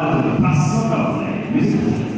あなたのパッションだもんね。